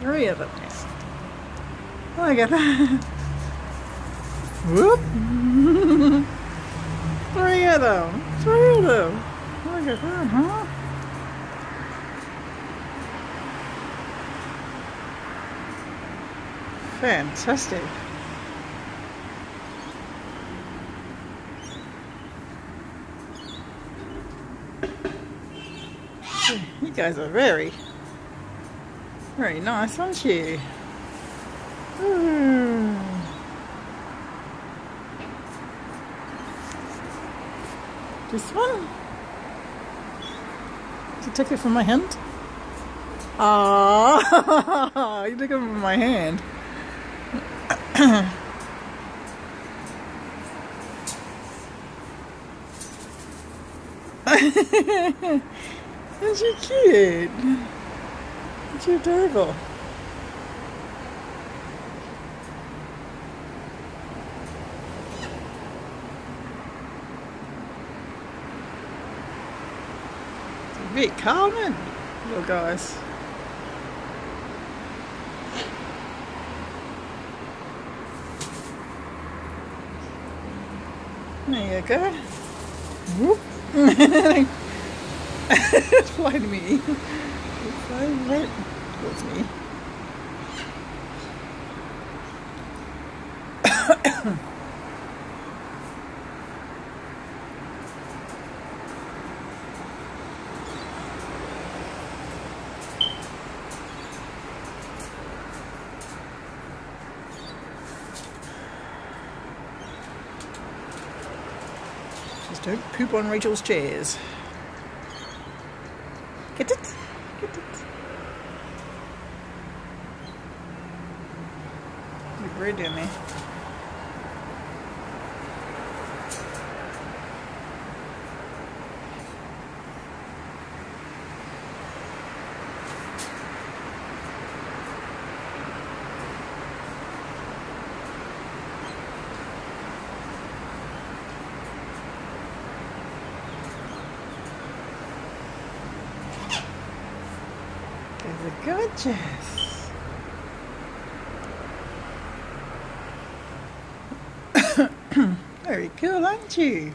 Three of them. Oh, Look at that. Whoop. Three of them. Three of them. Oh, Look at that, huh? Fantastic. You guys are very, very nice, aren't you? Hmm. This one? Did you take it from my hand? Ah, you took it from my hand. Aren't you cute? Aren't you adorable? It's a bit calming, little guys. There you go. Whoop. Fly to me. towards me. Just don't poop on Rachel's chairs. Get it? Get it. In there. Gorgeous. Very cool, aren't you?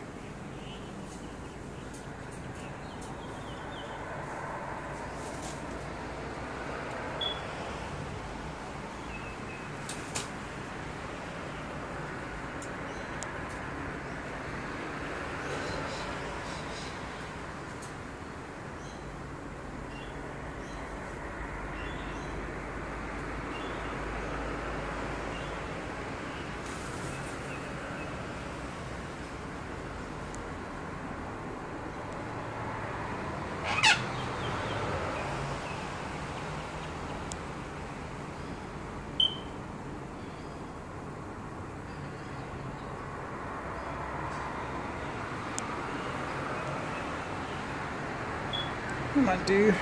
Am I do?